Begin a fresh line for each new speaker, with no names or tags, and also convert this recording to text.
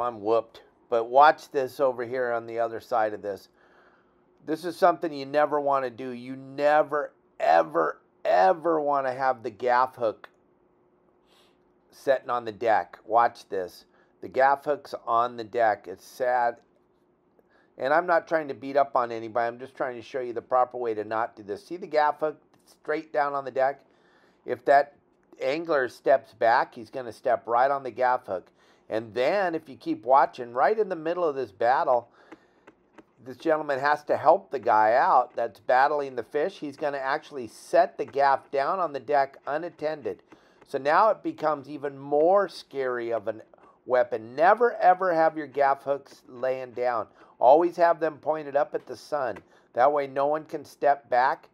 I'm whooped. But watch this over here on the other side of this. This is something you never want to do. You never, ever, ever want to have the gaff hook setting on the deck. Watch this. The gaff hook's on the deck. It's sad. And I'm not trying to beat up on anybody. I'm just trying to show you the proper way to not do this. See the gaff hook straight down on the deck? If that angler steps back, he's going to step right on the gaff hook. And then, if you keep watching, right in the middle of this battle, this gentleman has to help the guy out that's battling the fish. He's going to actually set the gaff down on the deck unattended. So now it becomes even more scary of a weapon. Never ever have your gaff hooks laying down. Always have them pointed up at the sun. That way no one can step back